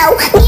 No.